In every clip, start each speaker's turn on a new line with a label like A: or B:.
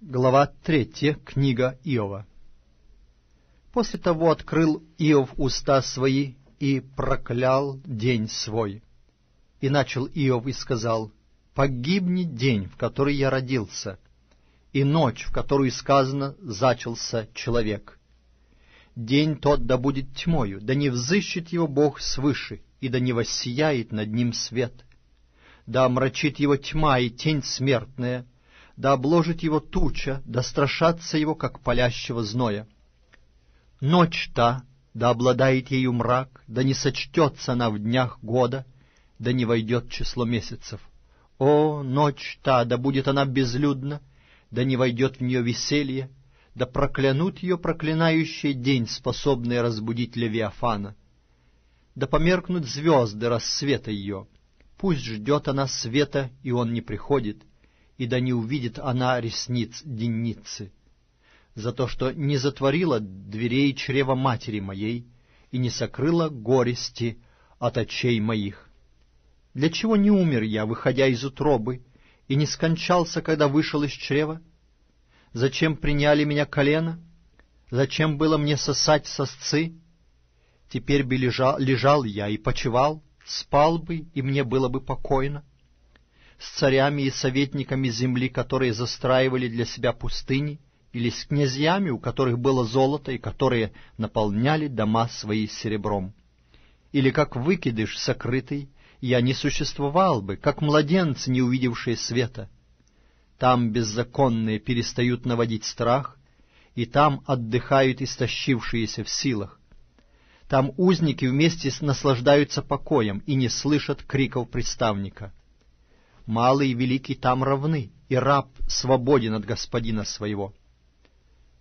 A: Глава третья. Книга Иова. После того открыл Иов уста свои и проклял день свой. И начал Иов и сказал, «Погибнет день, в который я родился, и ночь, в которую сказано, зачался человек. День тот да будет тьмою, да не взыщет его Бог свыше, и да не воссияет над ним свет. Да омрачит его тьма и тень смертная, да обложит его туча, да страшатся его, как палящего зноя. Ночь та, да обладает ею мрак, да не сочтется она в днях года, да не войдет число месяцев. О, ночь та, да будет она безлюдна, да не войдет в нее веселье, да проклянут ее проклинающий день, способный разбудить Левиафана. Да померкнут звезды рассвета ее, пусть ждет она света, и он не приходит — и да не увидит она ресниц денницы, за то, что не затворила дверей чрева матери моей и не сокрыла горести от очей моих. Для чего не умер я, выходя из утробы, и не скончался, когда вышел из чрева? Зачем приняли меня колено? Зачем было мне сосать сосцы? Теперь бы лежал, лежал я и почевал, спал бы, и мне было бы покойно с царями и советниками земли, которые застраивали для себя пустыни, или с князьями, у которых было золото и которые наполняли дома свои серебром. Или как выкидыш сокрытый, я не существовал бы, как младенцы, не увидевшие света. Там беззаконные перестают наводить страх, и там отдыхают истощившиеся в силах. Там узники вместе наслаждаются покоем и не слышат криков представника малый и великий там равны, и раб свободен от господина своего.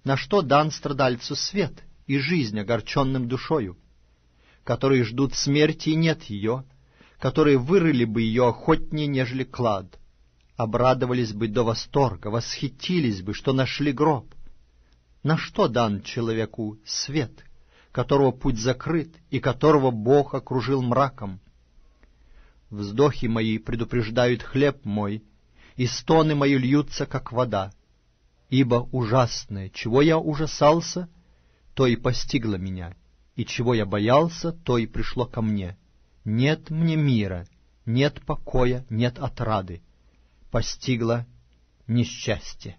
A: На что дан страдальцу свет и жизнь огорченным душою, которые ждут смерти и нет ее, которые вырыли бы ее охотнее, нежели клад, обрадовались бы до восторга, восхитились бы, что нашли гроб. На что дан человеку свет, которого путь закрыт и которого Бог окружил мраком? Вздохи мои предупреждают хлеб мой, и стоны мои льются, как вода. Ибо ужасное, чего я ужасался, то и постигло меня, и чего я боялся, то и пришло ко мне. Нет мне мира, нет покоя, нет отрады. Постигло несчастье.